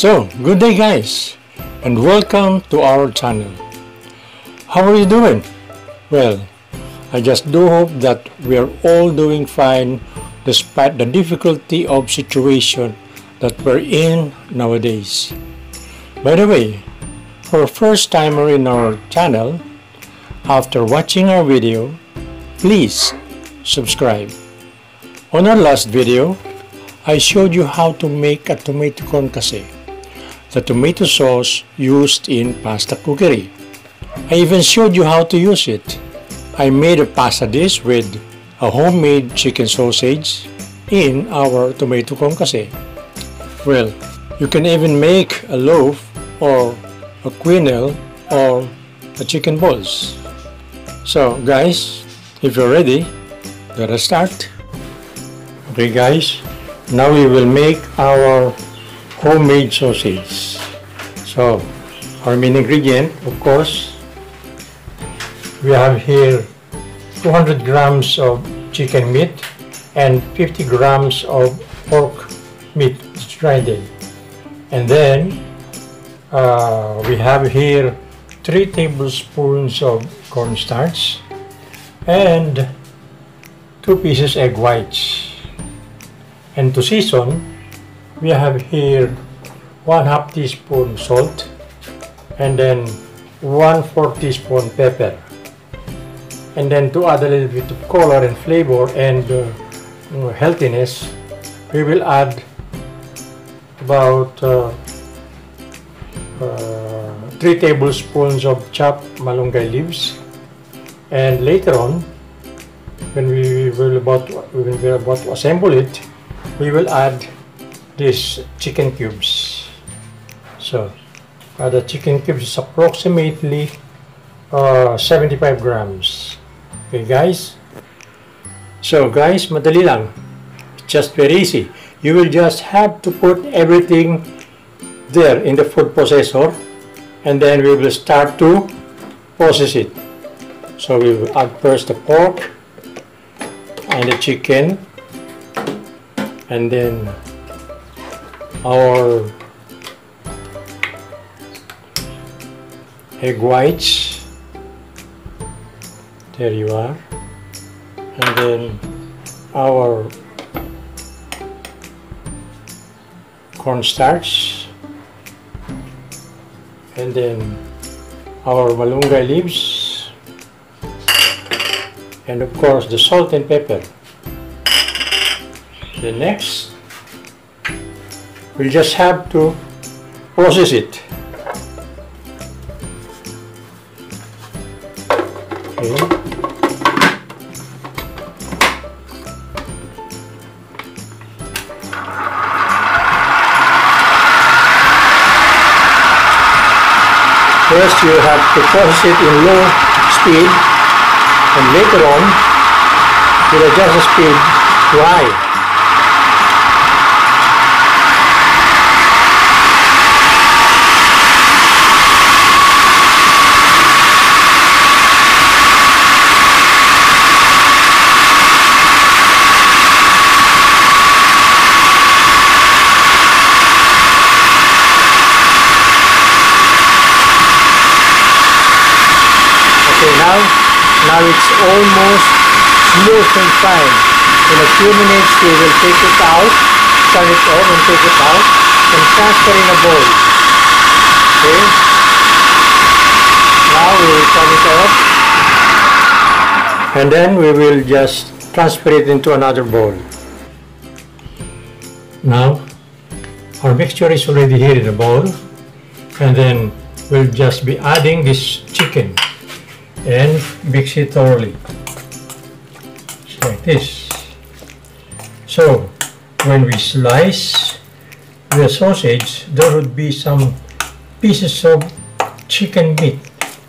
So, good day guys, and welcome to our channel. How are you doing? Well, I just do hope that we are all doing fine despite the difficulty of situation that we're in nowadays. By the way, for a first timer in our channel, after watching our video, please subscribe. On our last video, I showed you how to make a tomato concasse, the tomato sauce used in pasta cookery. I even showed you how to use it. I made a pasta dish with a homemade chicken sausage in our tomato concasse. Well, you can even make a loaf or a quenelle or a chicken balls. So guys, if you're ready, let us start. Okay guys, now we will make our homemade sausage. So, our main ingredient, of course, we have here 200 grams of chicken meat and 50 grams of pork meat in. And then uh, we have here 3 tablespoons of cornstarch and 2 pieces egg whites. And to season, we have here 1 half teaspoon salt and then 1 4 teaspoon pepper. And then to add a little bit of color and flavor and uh, healthiness, we will add about uh, uh, 3 tablespoons of chopped malunggay leaves and later on when we will about when we are about to assemble it we will add these chicken cubes. So uh, the chicken cubes is approximately uh, 75 grams. Okay guys? So guys madali lang. Just very easy. You will just have to put everything there in the food processor and then we will start to process it. So we will add first the pork and the chicken and then our egg whites. There you are. And then our cornstarch. And then our malunggay leaves. And of course the salt and pepper. The next we just have to process it okay First you have to process it in low speed and later on you adjust the speed to high. Okay, now, now it's almost smooth and fine. In a few minutes, we will take it out, turn it off and take it out, and transfer in a bowl. Okay? Now we will turn it off, and then we will just transfer it into another bowl. Now, our mixture is already here in the bowl, and then we'll just be adding this chicken and mix it thoroughly. Just like this. So when we slice the sausage there would be some pieces of chicken meat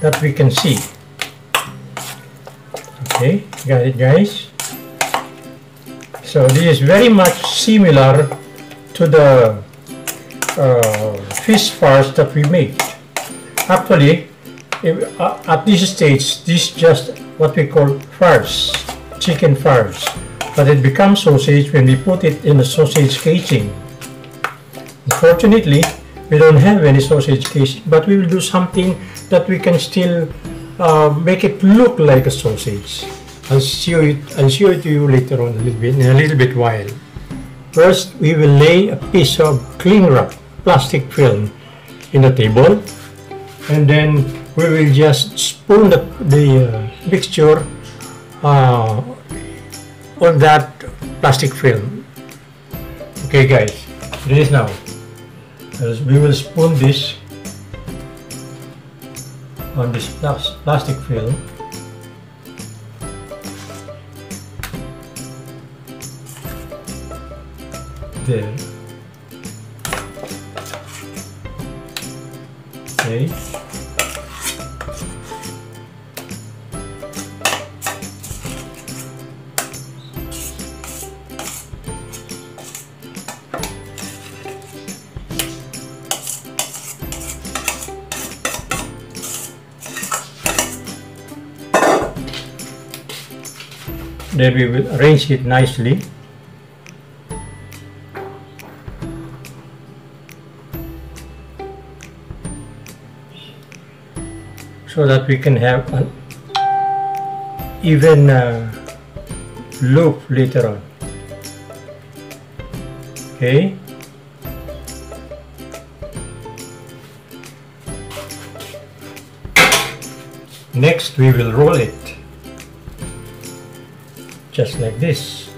that we can see. Okay got it guys? So this is very much similar to the uh, fish farce that we made actually at this stage, this is just what we call farce, chicken farce. But it becomes sausage when we put it in a sausage casing. Unfortunately, we don't have any sausage casing, but we will do something that we can still uh, make it look like a sausage. I'll show it. I'll show it to you later on a little bit in a little bit while. First, we will lay a piece of cling wrap plastic film in the table, and then we will just spoon the, the uh, mixture uh, on that plastic film. Okay, guys, it is now. As we will spoon this on this plastic film there. Okay. Then we will arrange it nicely. So that we can have an even uh, loop later on. Okay. Next we will roll it just like this.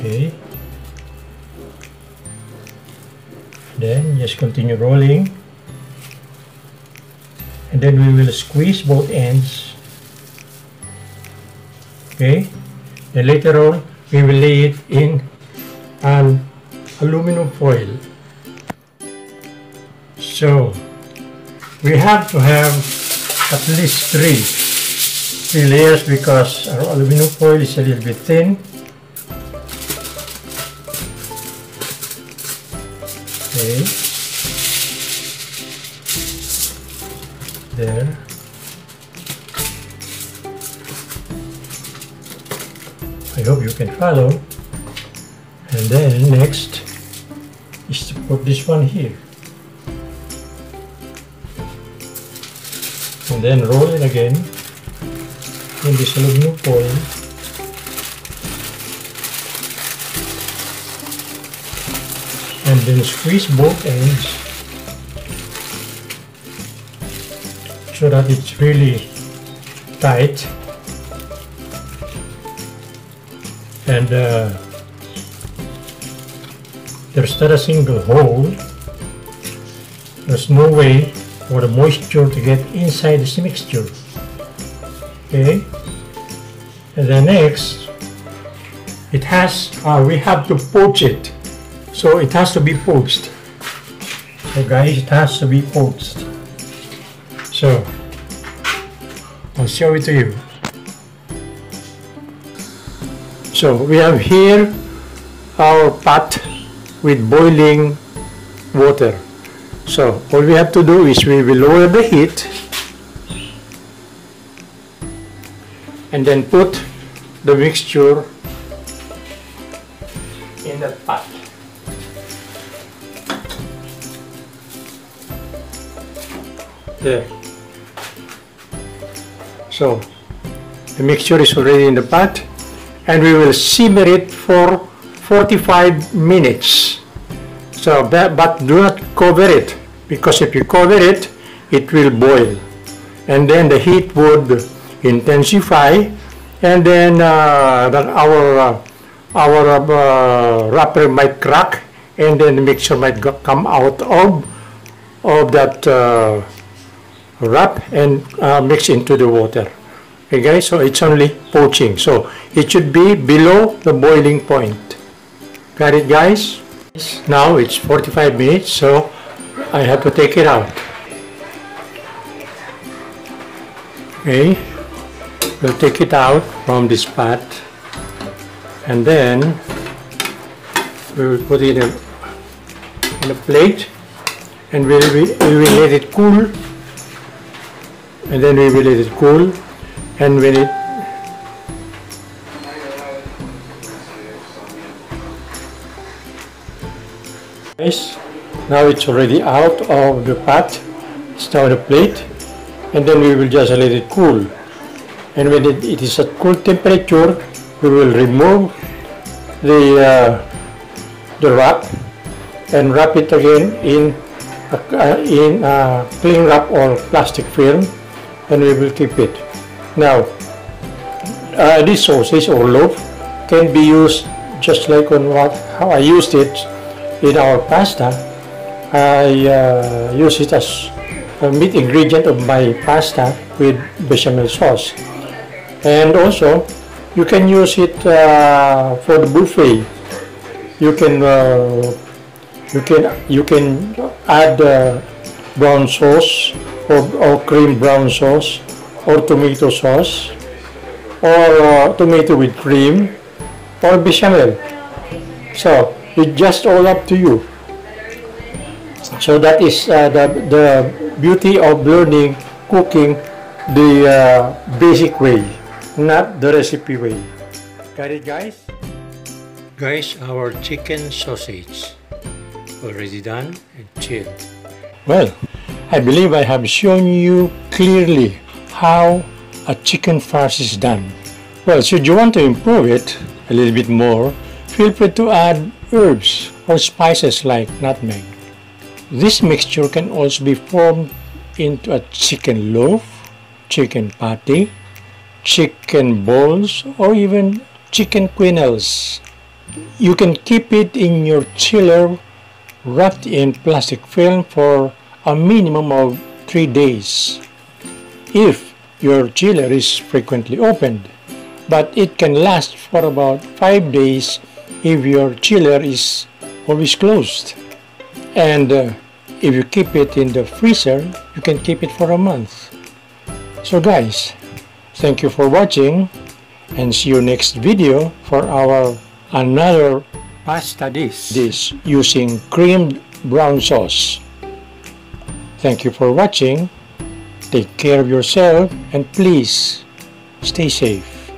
Okay. Then just continue rolling. And then we will squeeze both ends. Okay. Then later on we will lay it in an aluminum foil so we have to have at least three three layers because our aluminum foil is a little bit thin. Okay. There. I hope you can follow. And then next is to put this one here and then roll it again. In this aluminum foil and then squeeze both ends. So that it's really tight. And uh, there's not a single hole. There's no way for the moisture to get inside this mixture. Okay? And then next it has uh, we have to poach it. So it has to be poached. So guys it has to be poached. So I'll show it to you. So we have here our pot with boiling water so all we have to do is we will lower the heat and then put the mixture in the pot. There. So the mixture is already in the pot and we will simmer it for 45 minutes. So but do not cover it because if you cover it it will boil and then the heat would intensify and then uh, our uh, our uh, wrapper might crack and then the mixture might go, come out of of that uh, wrap and uh, mix into the water. Okay guys, so it's only poaching. So it should be below the boiling point. Got it guys? Now it's 45 minutes, so I have to take it out. Okay, we'll take it out from this part. And then we will put it in a, in a plate. And we will, we will let it cool. And then we will let it cool. And when it Nice now it's already out of the pot. It's now on the plate. And then we will just let it cool. And when it, it is at cool temperature, we will remove the, uh, the wrap and wrap it again in a, in a cling wrap or plastic film and we will keep it. Now, uh, this sausage or loaf can be used just like on what how I used it in our pasta. I uh, use it as a meat ingredient of my pasta with bechamel sauce. And also, you can use it uh, for the buffet. You can uh, you can you can add uh, brown sauce or, or cream brown sauce or tomato sauce or uh, tomato with cream or bechamel so it's just all up to you so that is uh, the, the beauty of learning cooking the uh, basic way not the recipe way got it guys guys our chicken sausage already done and chilled. Well, I believe I have shown you clearly how a chicken farce is done. Well, should you want to improve it a little bit more, feel free to add herbs or spices like nutmeg. This mixture can also be formed into a chicken loaf, chicken patty, chicken balls, or even chicken quenelles. You can keep it in your chiller wrapped in plastic film for a minimum of 3 days if your chiller is frequently opened, but it can last for about 5 days if your chiller is always closed. And uh, if you keep it in the freezer, you can keep it for a month. So guys, thank you for watching and see you next video for our another pasta dish, dish using creamed brown sauce. Thank you for watching. Take care of yourself and please stay safe.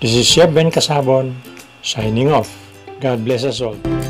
This is Chef Ben Casabon signing off. God bless us all.